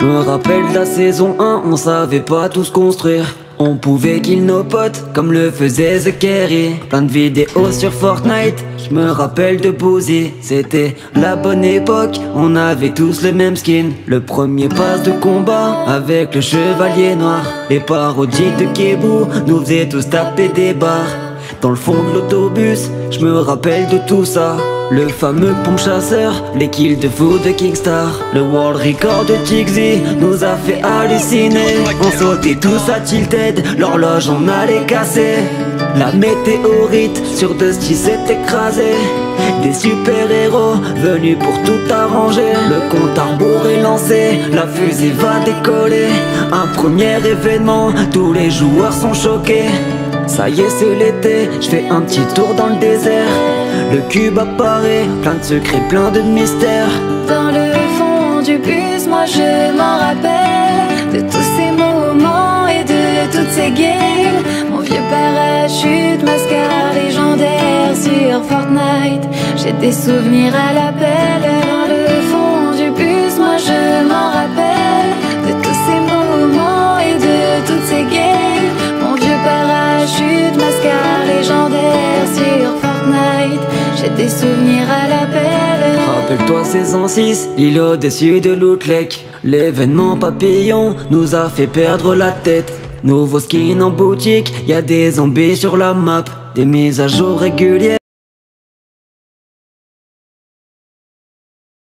Je me rappelle de la saison 1, on savait pas tous construire. On pouvait kill nos potes comme le faisait The Carry. Plein de vidéos sur Fortnite, je me rappelle de Boozy C'était la bonne époque, on avait tous le même skin. Le premier pass de combat avec le chevalier noir. Les parodies de Kebou nous faisaient tous taper des barres. Dans le fond de l'autobus, je me rappelle de tout ça le fameux pompe chasseur, les kills de fou de Kingstar Le world record de Jiggsy nous a fait halluciner. On sautait tous à Tilted, l'horloge on allait casser. La météorite sur Dusty s'est écrasée. Des super-héros venus pour tout arranger. Le compte à est lancé, la fusée va décoller. Un premier événement, tous les joueurs sont choqués. Ça y est c'est l'été, je fais un petit tour dans le désert le cube apparaît, plein de secrets, plein de mystères. Dans le fond du bus, moi je m'en rappelle De tous ces moments et de toutes ces games Mon vieux parachute, mascara légendaire sur Fortnite. J'ai des souvenirs à Dans des souvenirs à l'appel Rappelle-toi saison 6, l'île au-dessus de l'Outlek L'événement papillon nous a fait perdre la tête. Nouveau skin en boutique, y a des zombies sur la map. Des mises à jour régulières